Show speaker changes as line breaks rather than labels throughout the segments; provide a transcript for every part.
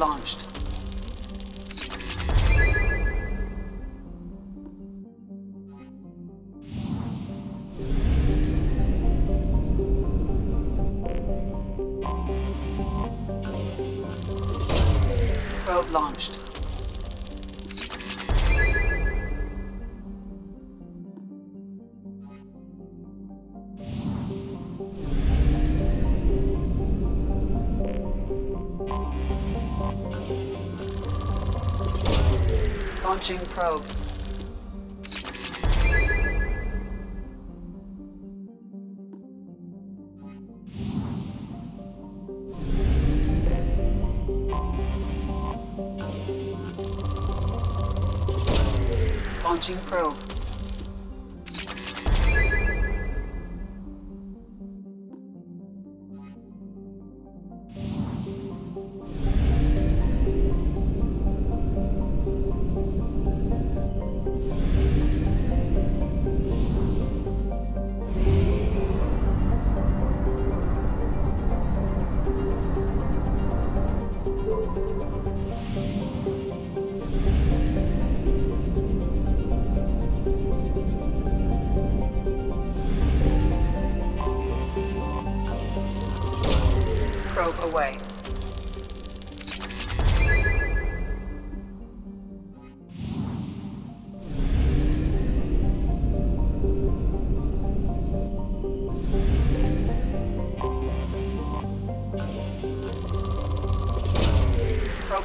launched. Launching probe. Launching probe.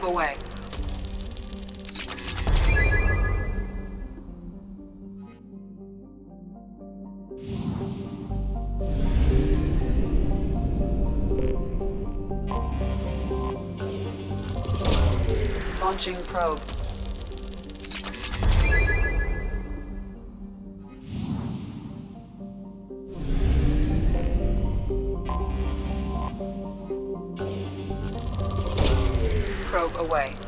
Away. Launching probe. Probe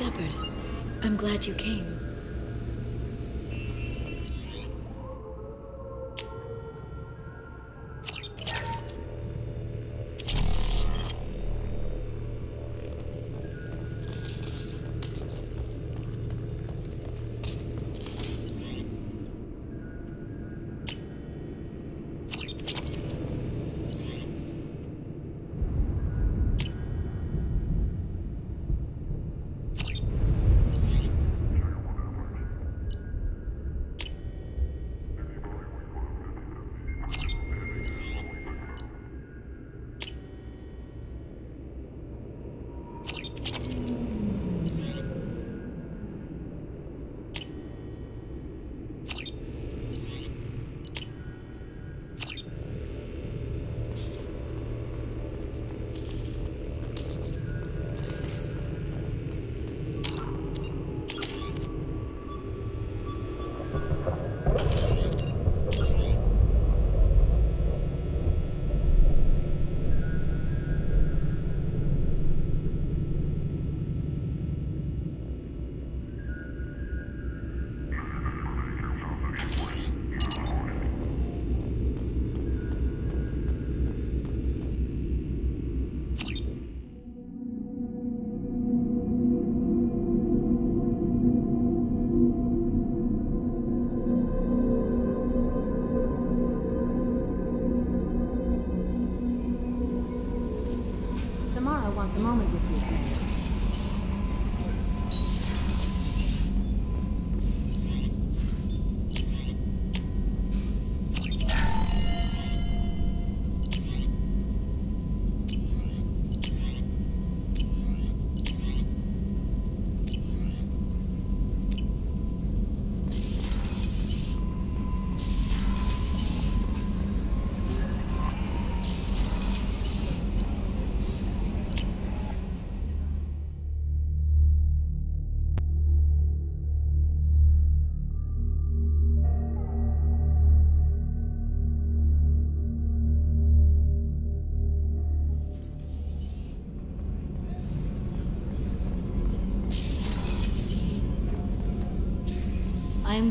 Shepard, I'm glad you came.
进步。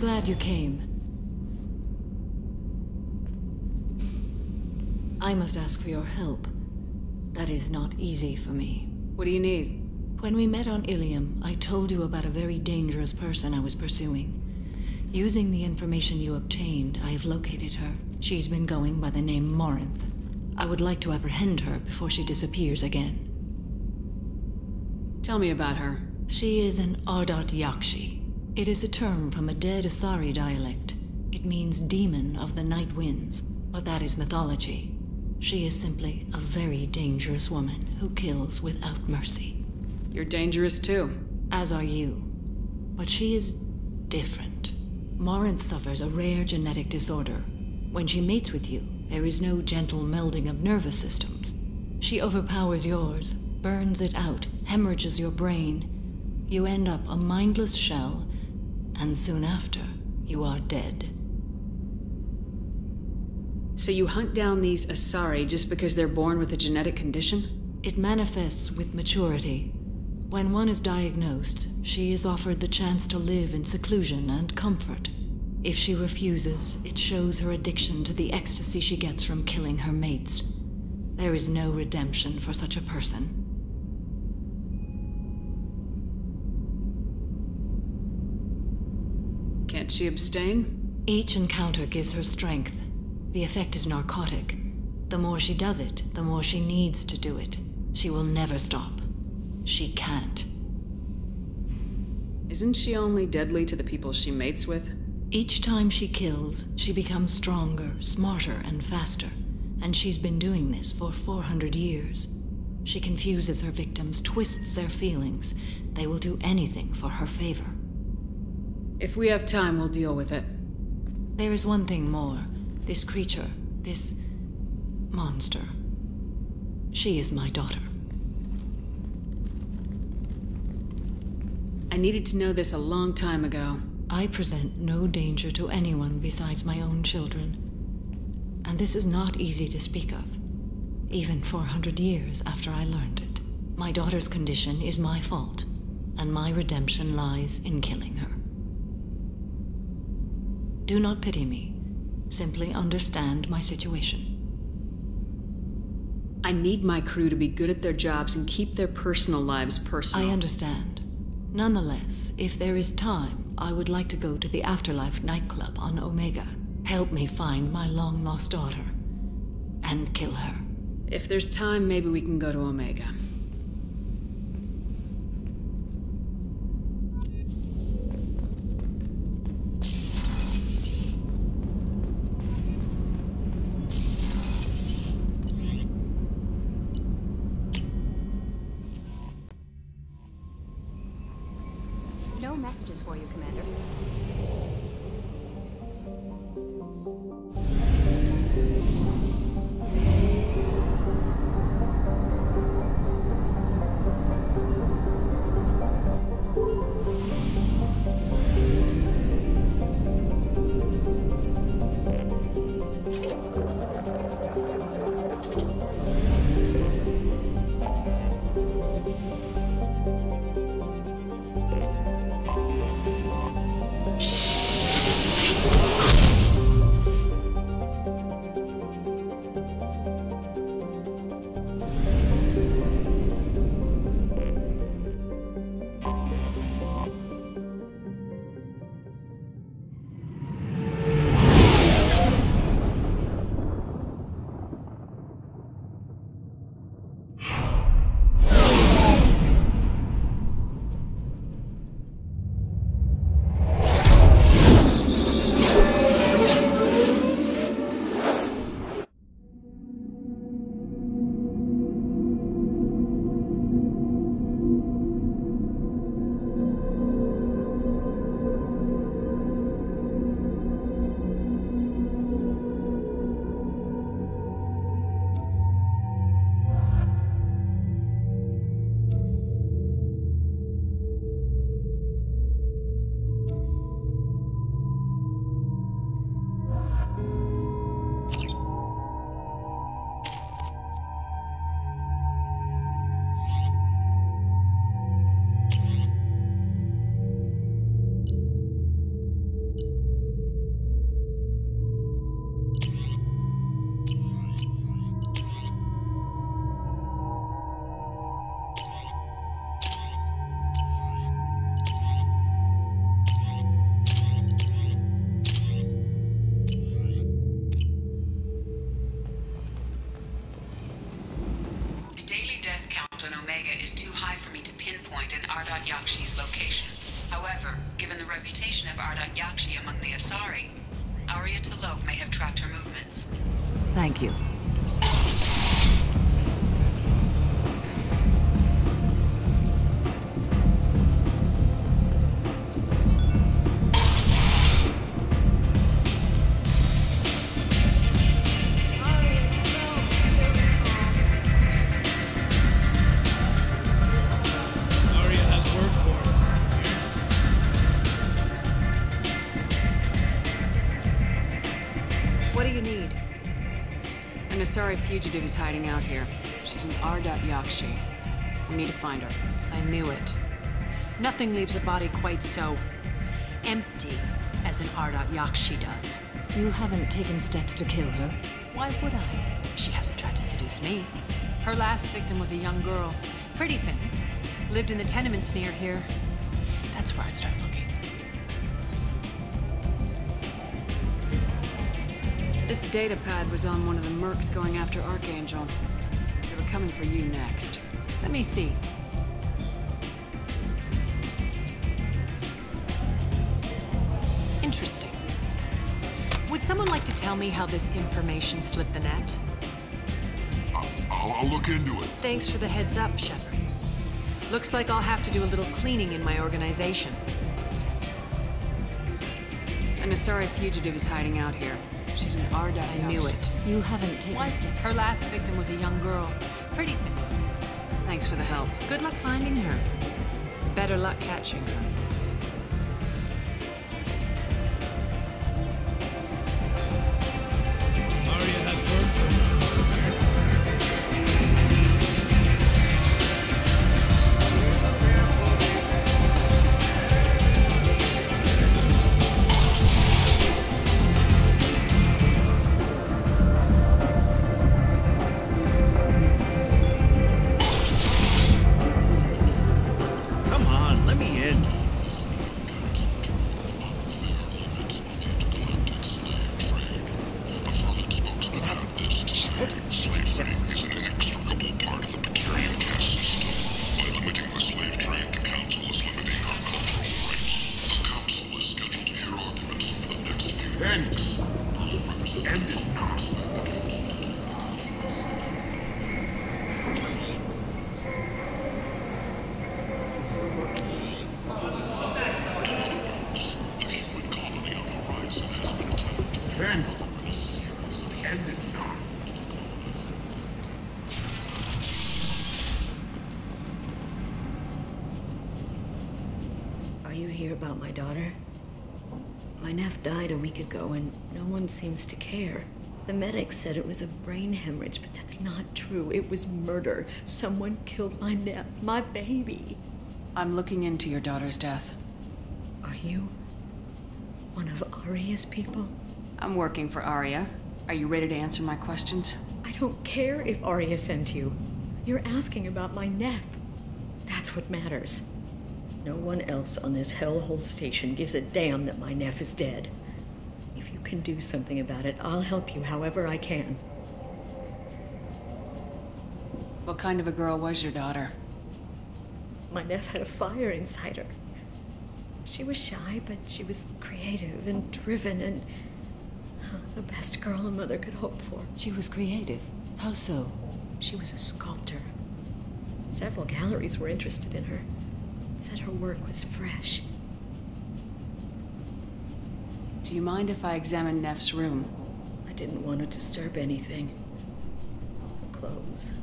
A moment with you, Commander.
I am glad you came. I must ask for your help. That is not easy for me.
What do you need?
When we met on Ilium, I told you about a very dangerous person I was pursuing. Using the information you obtained, I have located her. She's been going by the name Morinth. I would like to apprehend her before she disappears again.
Tell me about her.
She is an Ardat Yakshi. It is a term from a dead Asari dialect. It means demon of the night winds, but that is mythology. She is simply a very dangerous woman who kills without mercy.
You're dangerous too.
As are you. But she is different. Morinth suffers a rare genetic disorder. When she mates with you, there is no gentle melding of nervous systems. She overpowers yours, burns it out, hemorrhages your brain. You end up a mindless shell, and soon after, you are dead.
So you hunt down these Asari just because they're born with a genetic condition?
It manifests with maturity. When one is diagnosed, she is offered the chance to live in seclusion and comfort. If she refuses, it shows her addiction to the ecstasy she gets from killing her mates. There is no redemption for such a person.
She abstain?
Each encounter gives her strength. The effect is narcotic. The more she does it, the more she needs to do it. She will never stop. She can't.
Isn't she only deadly to the people she mates with?
Each time she kills, she becomes stronger, smarter, and faster. And she's been doing this for 400 years. She confuses her victims, twists their feelings. They will do anything for her favor.
If we have time, we'll deal with it.
There is one thing more. This creature, this monster. She is my daughter.
I needed to know this a long time ago.
I present no danger to anyone besides my own children. And this is not easy to speak of, even 400 years after I learned it. My daughter's condition is my fault. and my redemption lies in killing her. Do not pity me. Simply understand my situation.
I need my crew to be good at their jobs and keep their personal lives personal.
I understand. Nonetheless, if there is time, I would like to go to the Afterlife nightclub on Omega. Help me find my long lost daughter and kill her.
If there's time, maybe we can go to Omega. Location. However, given the reputation of Ardat Yakshi among the Asari, Aria T'Loak may have tracked her movements.
Thank you.
Fugitive is hiding out here. She's an Ardat Yakshi. We need to find her.
I knew it. Nothing leaves a body quite so empty as an Ardat Yakshi does.
You haven't taken steps to kill her.
Why would I? She hasn't tried to seduce me. Her last victim was a young girl, pretty thing, lived in the tenements near here. That's where I'd start
data pad was on one of the mercs going after Archangel. They were coming for you next.
Let me see. Interesting. Would someone like to tell me how this information slipped the net?
I'll, I'll, I'll look into it.
Thanks for the heads up, Shepard. Looks like I'll have to do a little cleaning in my organization.
An Asari fugitive is hiding out here. She's an Ardat
I knew it.
You haven't taken
Why?
steps.
Her last victim was a young girl. Pretty thing.
Thanks for the help.
Good luck finding her. Better luck catching her.
Are you here about my daughter? My nephew died a week ago and no one seems to care. The medics said it was a brain hemorrhage, but that's not true. It was murder. Someone killed my nephew, my baby.
I'm looking into your daughter's death.
Are you one of Aria's people?
I'm working for Aria. Are you ready to answer my questions?
I don't care if Aria sent you. You're asking about my nephew. That's what matters. No one else on this hellhole station gives a damn that my nephew is dead. Can do something about it, I'll help you however I can.
What kind of a girl was your daughter?
My nephew had a fire inside her. She was shy, but she was creative and driven and the best girl a mother could hope for.
She was creative. How so?
She was a sculptor. Several galleries were interested in her. Said her work was fresh.
Do you mind if I examine Nef's room?
I didn't want to disturb anything. Her clothes,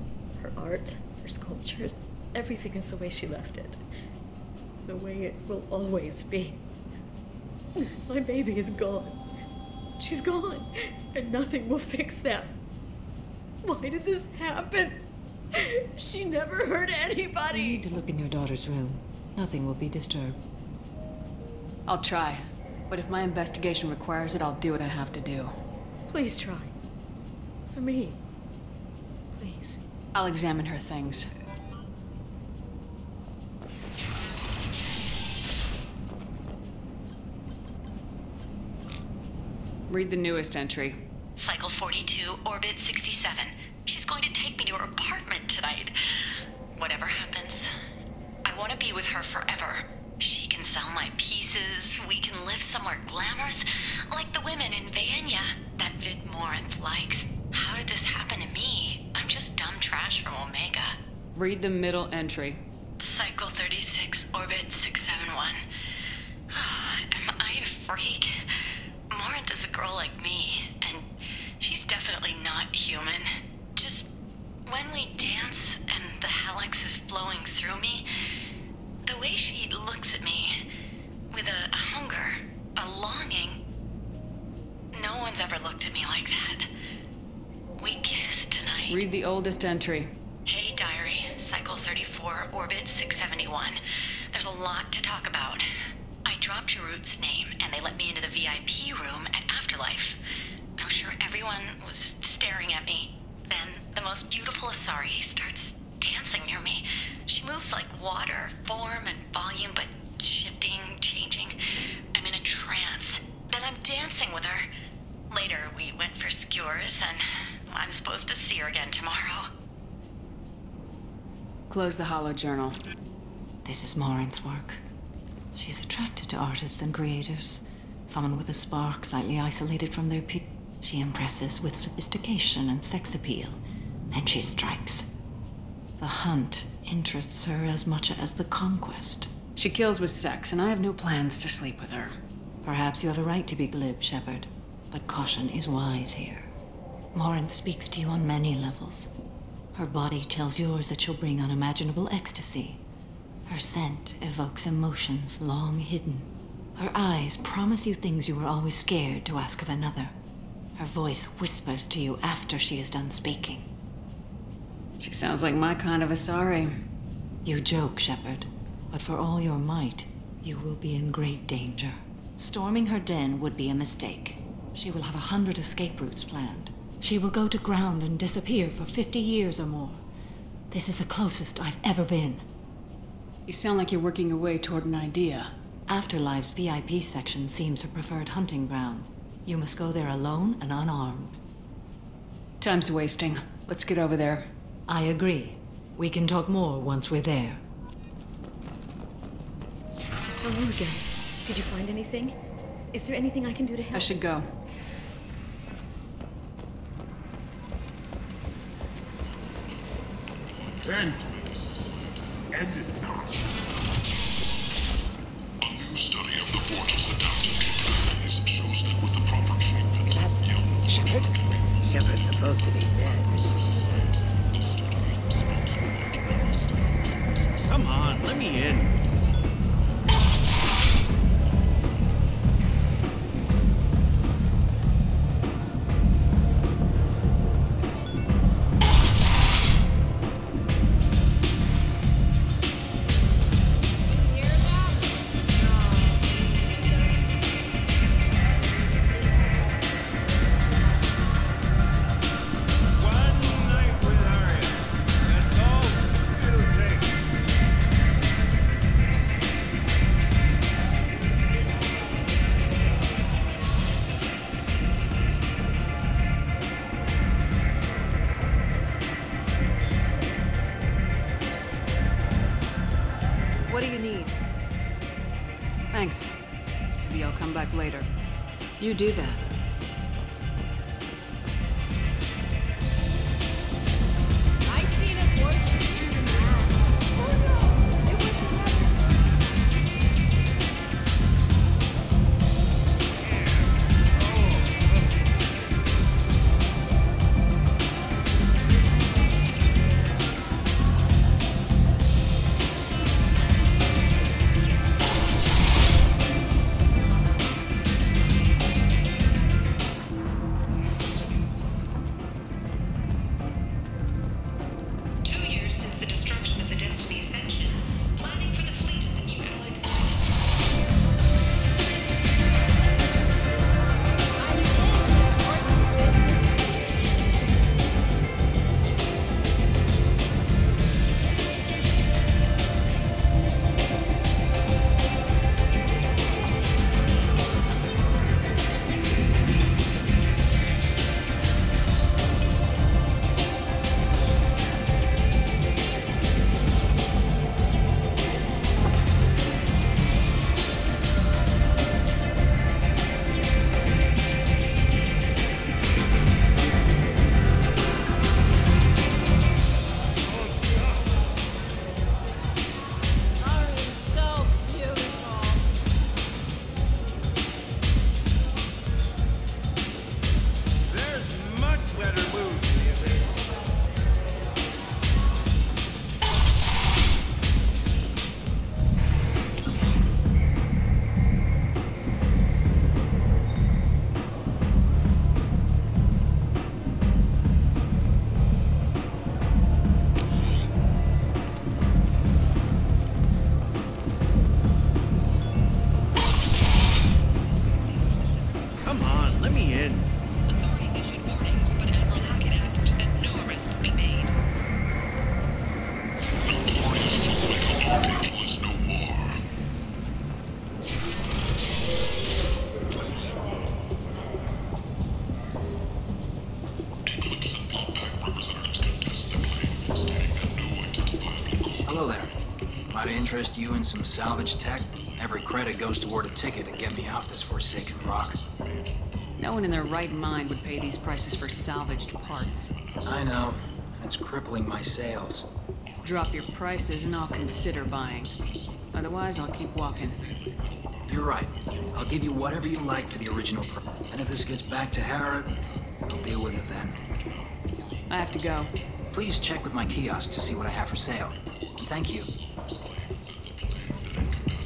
her art, her sculptures, everything is the way she left it. The way it will always be. My baby is gone. She's gone, and nothing will fix that. Why did this happen? She never hurt anybody.
You need to look in your daughter's room. Nothing will be disturbed.
I'll try. But if my investigation requires it, I'll do what I have to do.
Please try. For me. Please.
I'll examine her things. Read the newest entry.
Cycle 42, orbit 67. She's going to take me to her apartment tonight. Whatever happens, I want to be with her forever. She can sell my pieces. We can live somewhere glamorous, like the women in Vanya that Vid Morinth likes. How did this happen to me? I'm just dumb trash from Omega.
Read the middle entry.
Cycle 36, orbit 671. Am I a freak? Morinth is a girl like me, and she's definitely not human. Just when we dance and the hallex is flowing through me, the way she looks at me with a, a hunger, a longing. No one's ever looked at me like that. We kissed tonight.
Read the oldest entry.
Hey, Diary, Cycle 34, Orbit 671. There's a lot to talk about. I dropped Jarut's name, and they let me into the VIP room at Afterlife. I'm sure everyone was staring at me. Then the most beautiful Asari starts dancing near me. She moves like water, form and volume, but shifting, changing. I'm in a trance. Then I'm dancing with her. Later, we went for skewers, and I'm supposed to see her again tomorrow.
Close the hollow journal.
This is Morinth's work. She's attracted to artists and creators. Someone with a spark, slightly isolated from their people. She impresses with sophistication and sex appeal. Then she strikes. The hunt interests her as much as the conquest.
She kills with sex, and I have no plans to sleep with her.
Perhaps you have a right to be glib, Shepard, but caution is wise here. Morinth speaks to you on many levels. Her body tells yours that she'll bring unimaginable ecstasy. Her scent evokes emotions long hidden. Her eyes promise you things you were always scared to ask of another. Her voice whispers to you after she is done speaking.
She sounds like my kind of a Asari.
You joke, Shepard, but for all your might, you will be in great danger. Storming her den would be a mistake. She will have a hundred escape routes planned. She will go to ground and disappear for 50 years or more. This is the closest I've ever been.
You sound like you're working your way toward an idea.
Afterlife's VIP section seems her preferred hunting ground. You must go there alone and unarmed.
Time's wasting. Let's get over there.
I agree. We can talk more once we're there.
Hello again. Did you find anything?
Is there anything I can do to help?
I should go.
End. End is not. A new study of the forge's adaptive capabilities shows that with the proper treatment, young
Shepard? Shepard's supposed to be dead.
Interest you in some salvage tech? Every credit goes toward a ticket to get me off this forsaken rock.
No one in their right mind would pay these prices for salvaged parts.
I know. It's crippling my sales.
Drop your prices and I'll consider buying. Otherwise, I'll keep walking.
You're right. I'll give you whatever you like for the original price. And if this gets back to Harrot, I'll deal with it then.
I have to go.
Please check with my kiosk to see what I have for sale. Thank you.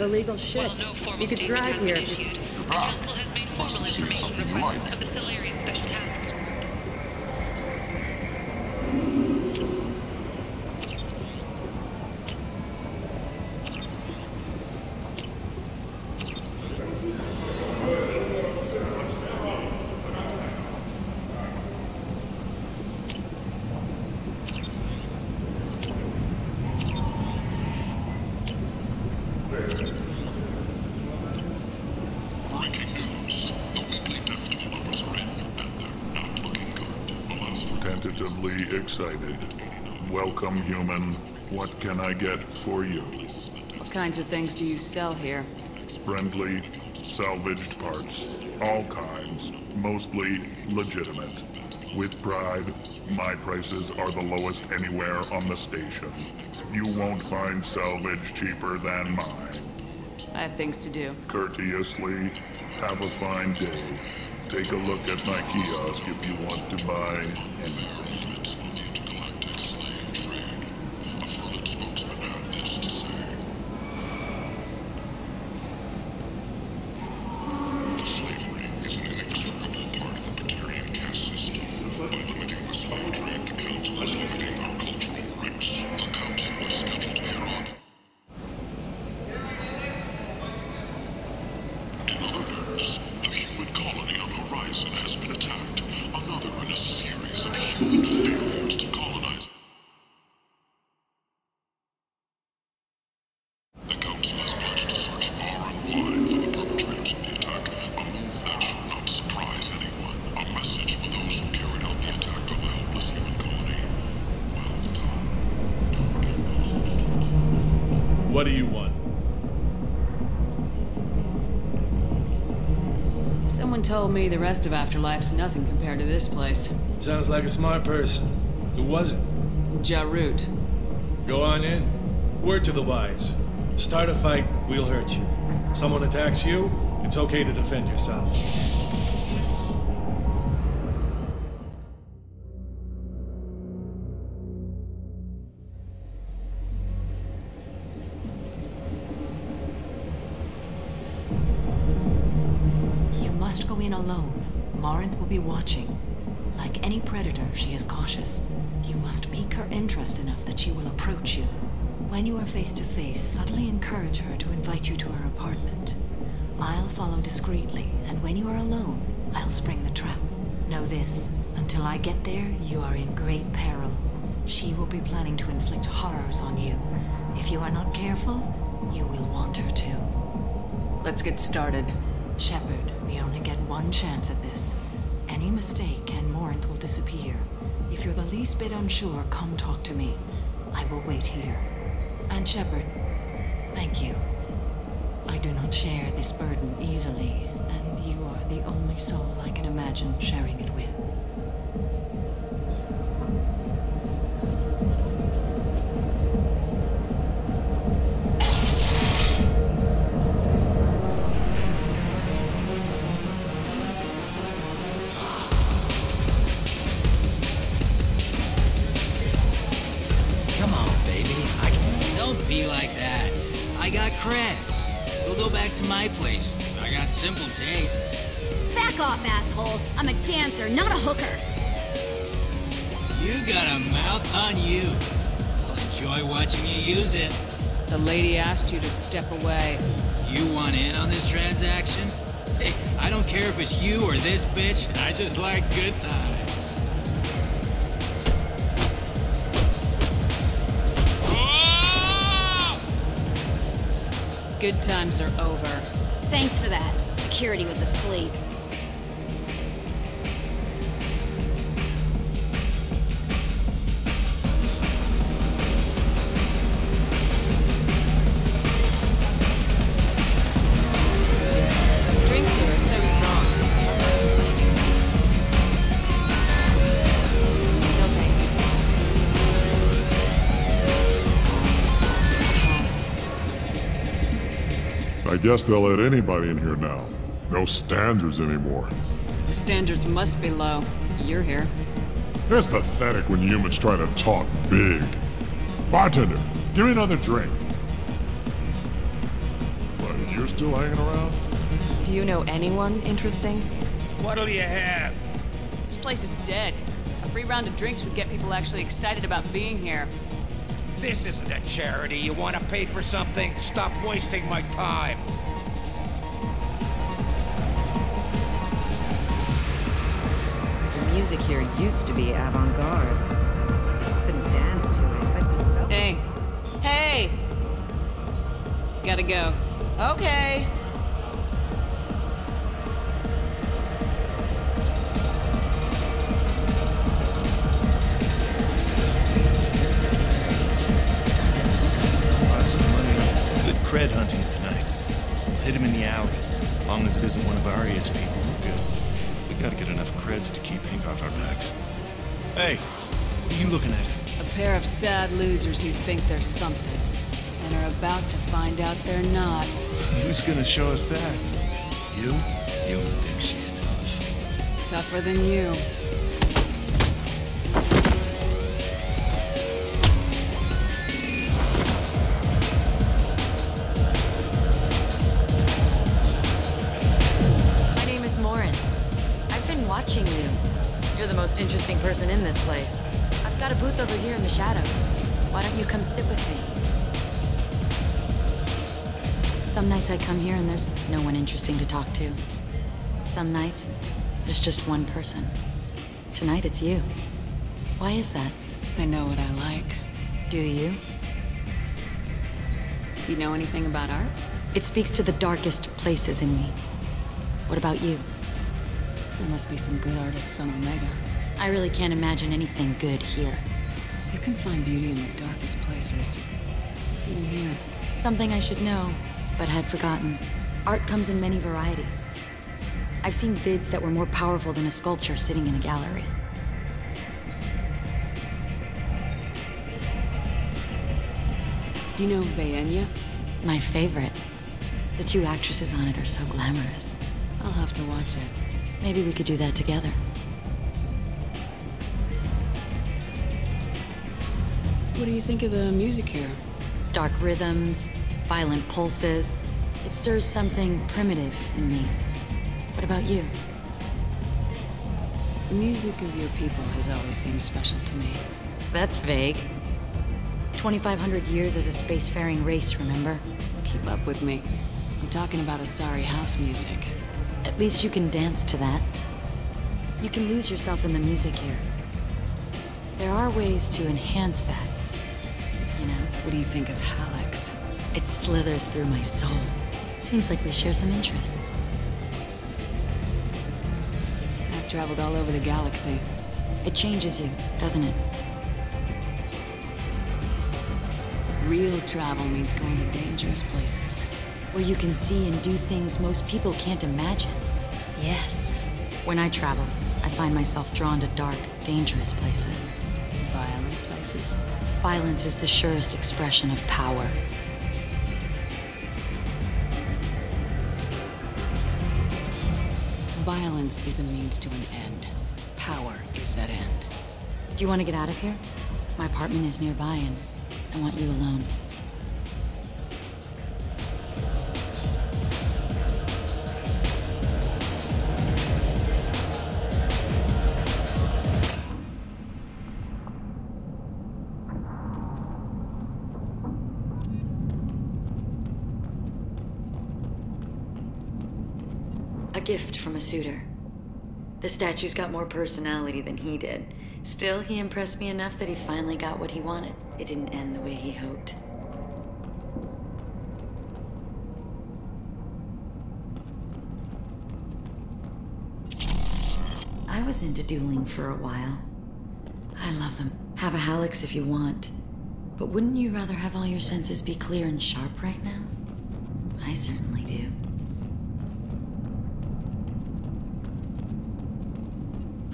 Of races.
illegal
While
shit.
no
You could
statement
drive
has been
here.
issued, the council has made Formal information requests of the Salarian Special Tasks Group.
Breaking news. The weekly death toll numbers are in, and they're not looking good. Alas,
Excited. Welcome, human. What can I get for you?
What kinds of things do you sell here?
Friendly, salvaged parts. All kinds. Mostly legitimate. With pride, my prices are the lowest anywhere on the station. You won't find salvage cheaper than mine.
I have things to do.
Courteously, have a fine day. Take a look at my kiosk if you want to buy anything.
galactic slave trade. A Furlan spokesman had this to say. Slavery is an inextricable part of the Batarian caste system. By limiting the slave trade, the Council is limiting our cultural rights. The Council is scheduled here on In other news, the human colony on Horizon has been attacked. Another in a series of human failures to colonize. The Council has pledged to search far and wide for the perpetrators of the attack, a move that should not surprise anyone. A message for those who carried out the attack on the helpless human colony. Well done.
What do you want?
Someone told me the rest of Afterlife's nothing compared to this place.
Sounds like a smart person. Who was it?
Jarut.
Go on in. Word to the wise. Start a fight, we'll hurt you. Someone attacks you, it's okay to defend yourself.
She is cautious. You must pique her interest enough that she will approach you. When you are face to face, subtly encourage her to invite you to her apartment. I'll follow discreetly, and when you are alone, I'll spring the trap. Know this, until I get there, you are in great peril. She will be planning to inflict horrors on you. If you are not careful, you will want her to.
Let's get started.
Shepard, we only get one chance at this. Any mistake and Morinth will disappear. If you're the least bit unsure, come talk to me. I will wait here. And Shepard, thank you. I do not share this burden easily, and you are the only soul I can imagine sharing it with.
The lady asked you to step away.
You want in on this transaction? Hey, I don't care if it's you or this bitch. I just like good times.
Good times are over.
Thanks for that. Security was asleep.
Guess they'll let anybody in here now. No standards anymore.
The standards must be low. You're here.
It's pathetic when humans try to talk big. Bartender, give me another drink. What, you're still hanging around?
Do
Do you know anyone interesting?
What'll you have?
This place is dead. A free round of drinks would get people actually excited about being here.
This isn't a charity. You want to pay for something? Stop wasting my time.
The music here used to be avant-garde. Couldn't dance to it, but you felt
Hey. Hey! Gotta go.
Okay.
Money. Good cred hunting tonight. We'll hit him in the alley. As long as it isn't one of Aria's people, we're good. We gotta get enough creds to keep Hank off our backs. Hey, what are you looking at?
A pair of sad losers who think they're something, and are about to find out they're not.
Who's gonna show us that? You? You think she's tough.
Tougher than you.
In this place. I've got a booth over here in the shadows. Why don't you come sit with me? Some nights I come here and there's no one interesting to talk to. Some nights, there's just one person. Tonight it's you. Why is that?
I know what I like.
Do you?
Do you know anything about art?
It speaks to the darkest places in me. What about you?
There must be some good artists on Omega.
I really can't imagine anything good here.
You can find beauty in the darkest places. Even here.
Something I should know, but had forgotten. Art comes in many varieties. I've seen vids that were more powerful than a sculpture sitting in a gallery.
Do you know Vaenia?
My favorite. The two actresses on it are so glamorous.
I'll have to watch it.
Maybe we could do that together.
What do you think of the music here?
Dark rhythms, violent pulses. It stirs something primitive in me. What about you?
The music of your people has always seemed special to me.
That's vague. 2,500 years as a spacefaring race, remember?
Keep up with me. I'm talking about Asari house music.
At least you can dance to that. You can lose yourself in the music here. There are ways to enhance that.
Do you think of Hallex?
It slithers through my soul. Seems like we share some interests.
I've traveled all over the galaxy.
It changes you, doesn't it?
Real travel means going to dangerous places.
Where you can see and do things most people can't imagine. Yes. When I travel, I find myself drawn to dark, dangerous places.
Violent places.
Violence is the surest expression of power.
Violence is a means to an end. Power is that end.
Do you want to get out of here? My apartment is nearby and I want you alone. From a suitor. The statue's got more personality than he did. Still, he impressed me enough that he finally got what he wanted. It didn't end the way he hoped. I was into dueling for a while. I love them. Have a Hallex if you want. But wouldn't you rather have all your senses be clear and sharp right now? I certainly do.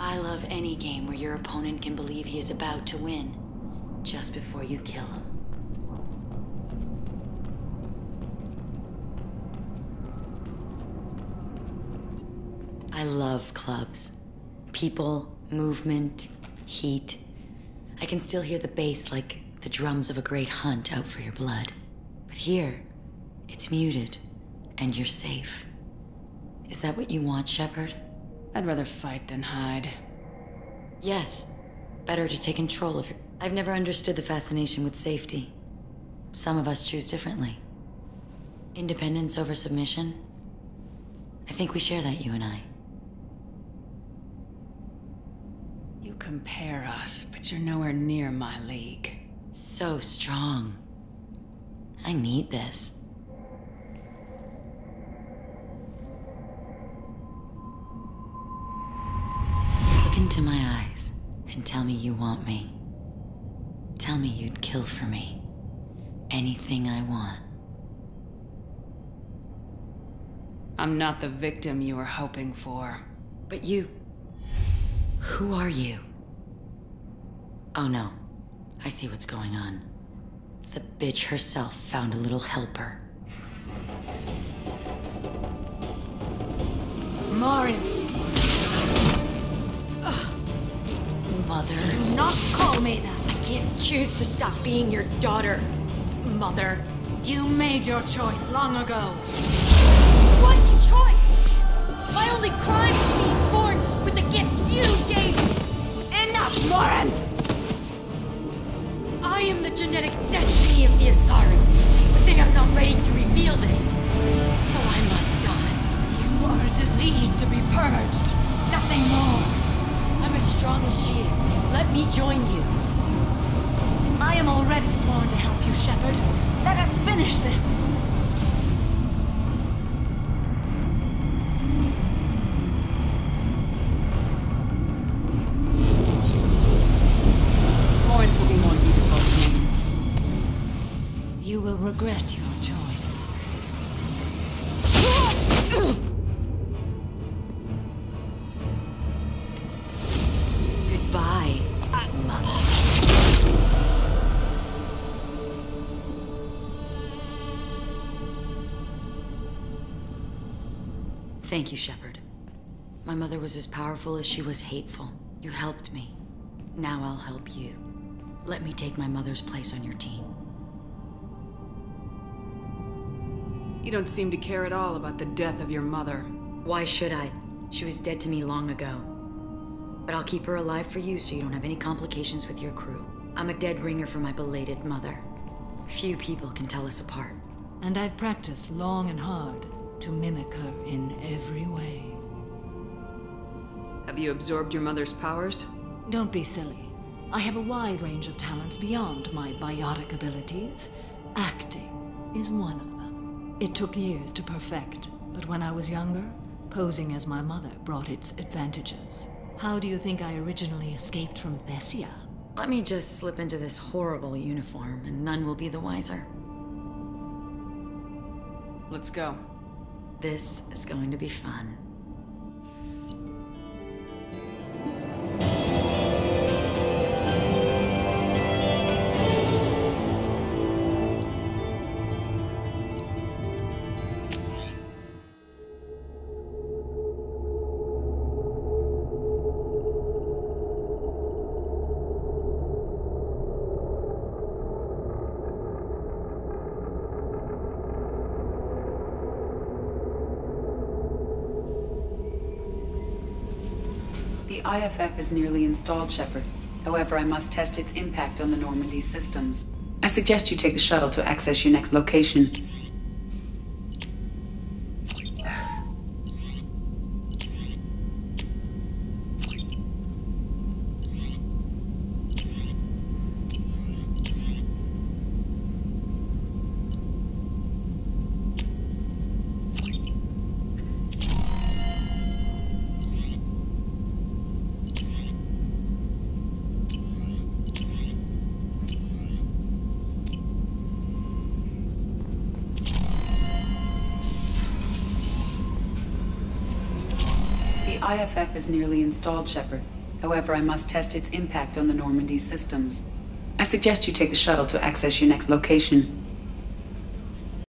I love any game where your opponent can believe he is about to win, just before you kill him. I love clubs. People, movement, heat. I can still hear the bass like the drums of a great hunt out for your blood. But here, it's muted, and you're safe. Is that what you want, Shepard?
I'd rather fight than hide.
Yes. Better to take control of it. I've never understood the fascination with safety. Some of us choose differently. Independence over submission? I think we share that, you and I.
You compare us, but you're nowhere near my league.
So strong. I need this. Into my eyes and tell me you want me. Tell me you'd kill for me. Anything I want.
I'm not the victim you were hoping for.
But you. Who are you? Oh no. I see what's going on. The bitch herself found a little helper.
Morinth!
Mother.
Do not call me that!
I can't choose to stop being your daughter. Mother.
You made your choice long ago.
What choice? My only crime is being born with the gifts you gave me.
Enough, Morinth!
I am the genetic destiny of the Asari, but they are not ready to reveal this. So I must die.
You are a disease to be purged. Nothing more.
Strong as she is. Let me join you.
I am already sworn to help you, Shepard. Let us finish this.
Florence will be more useful to me.
You
Thank you, Shepard. My mother was as powerful as she was hateful. You helped me. Now I'll help you. Let me take my mother's place on your team.
You don't seem to care at all about the death of your mother.
Why should I? She was dead to me long ago. But I'll keep her alive for you so you don't have any complications with your crew. I'm a dead ringer for my belated mother. Few people can tell us apart.
And I've practiced long and hard to mimic her in every way.
Have you absorbed your mother's powers?
Don't be silly. I have a wide range of talents beyond my biotic abilities. Acting is one of them. It took years to perfect, but when I was younger, posing as my mother brought its advantages. How do you think I originally escaped from Thessia?
Let me just slip into this horrible uniform and none will be the wiser.
Let's go.
This is going to be fun.
The IFF is nearly installed, Shepard. However, I must test its impact on the Normandy systems. I suggest you take the shuttle to access your next location. The IFF is nearly installed, Shepard. However, I must test its impact on the Normandy systems. I suggest you take the shuttle to access your next location.